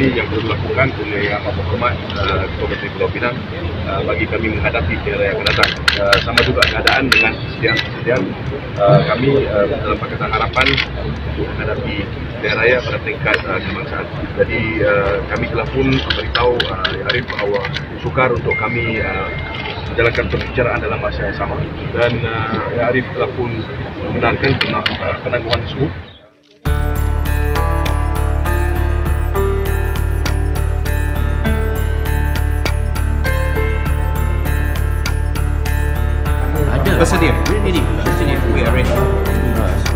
ini yang perlu dilakukan oleh Yang Amat Berhormat uh, Ketua Menteri Pulau Pinang uh, bagi kami menghadapi era yang akan datang. Uh, sama juga keadaan dengan kesediaan-kesediaan uh, kami uh, dalam Pakatan Harapan untuk menghadapi daerah pada tingkat uh, kebangsaan. Jadi uh, kami telah pun memberitahu uh, Arif bahawa sukar untuk kami uh, menjalankan pembicaraan dalam masa yang sama dan uh, Arif telah pun membenarkan uh, penangguhan tersebut. bersedia. Ready? Bersedia. We are ready. Nice.